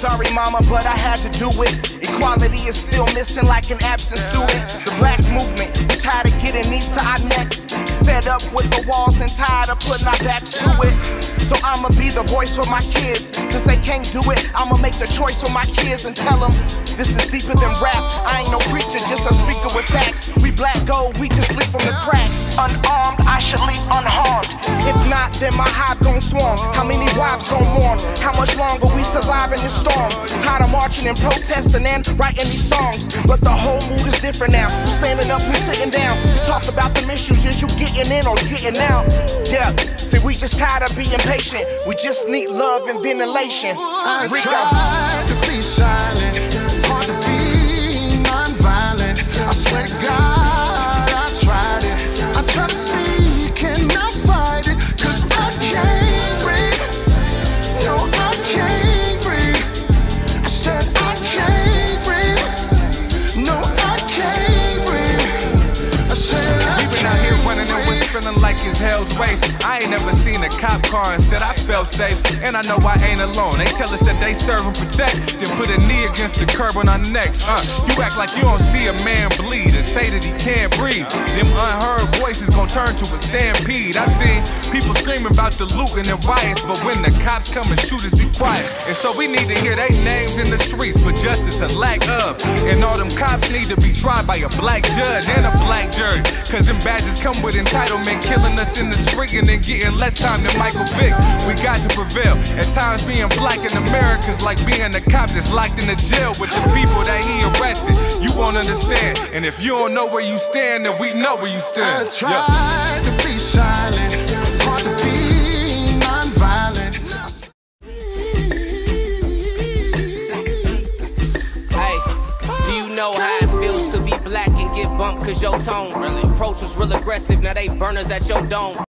Sorry, mama, but I had to do it. Equality is still missing like an absent student. The black movement, tired of getting these to our necks. Fed up with the walls and tired of putting our backs to it. So I'ma be the voice for my kids. Since they can't do it, I'ma make the choice for my kids and tell them this is deeper than rap. I ain't no preacher, just a speaker with facts. We black gold, we just leap from the cracks. My hive gon' swarm. How many wives gon' mourn? How much longer we survive in this storm? Tired of marching and protesting and writing these songs. But the whole mood is different now. We're standing up, we sitting down. We talk about them issues, is you getting in or getting out? Yeah, see, we just tired of being patient. We just need love and ventilation. I tried We've been out here running and was feeling like it's hell's race. I ain't never seen a cop car and said I felt safe. And I know I ain't alone. They tell us that they serve and protect, then put a knee against the curb on our necks. Uh, you act like you don't see a man bleed say that he can't breathe. Them unheard voices gon' turn to a stampede. I've seen people screaming about the looting and riots, but when the cops come and shoot us, be quiet. And so we need to hear their names in the streets for justice and lack of. And all them cops need to be tried by a black judge and a black jury. Cause them badges come with entitlement, killing us in the street and then getting less time than Michael Vick. We got to prevail. At times, being black in America's like being a cop that's locked in the jail with the people that he arrested. You won't understand. And if you don't know where you stand, and we know where you stand. I stand. tried to be silent, hard to be non-violent. Hey, do you know how it feels to be black and get bumped cause your tone approach was real aggressive? Now they burners at your dome.